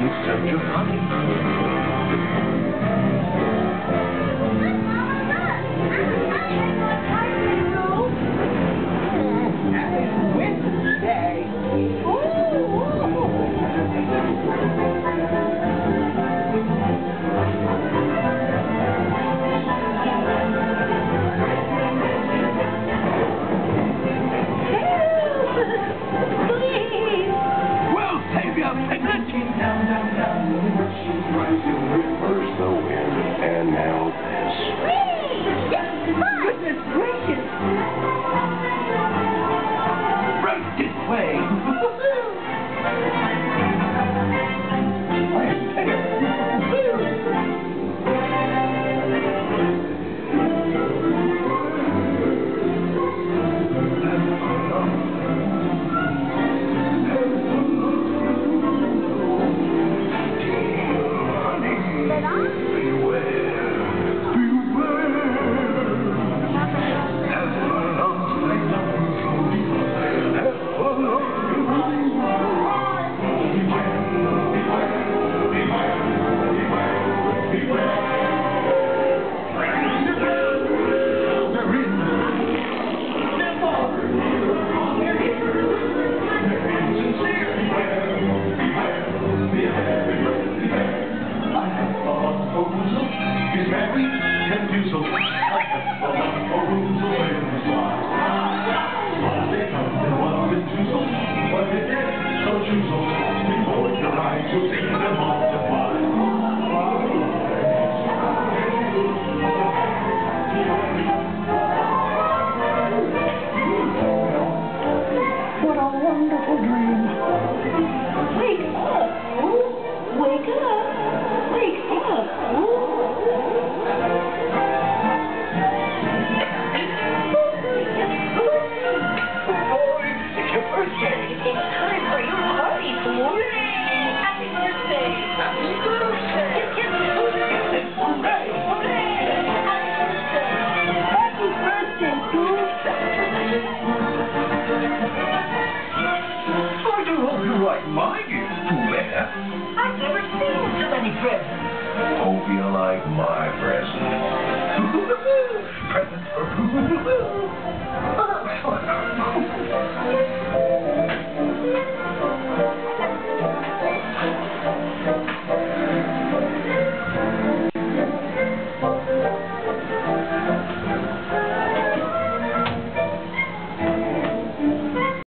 Mr. Giovanni. Thank you. my gift to wear. I've never seen so many presents. Oh, Hope you like my present. presents for oh,